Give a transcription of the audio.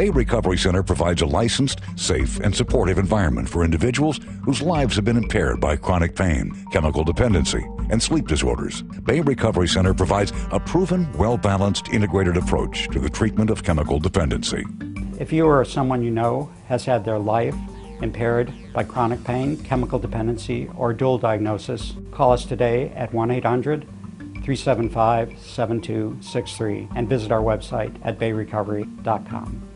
Bay Recovery Center provides a licensed, safe, and supportive environment for individuals whose lives have been impaired by chronic pain, chemical dependency, and sleep disorders. Bay Recovery Center provides a proven, well balanced, integrated approach to the treatment of chemical dependency. If you or someone you know has had their life impaired by chronic pain, chemical dependency, or dual diagnosis, call us today at 1 800 375 7263 and visit our website at bayrecovery.com.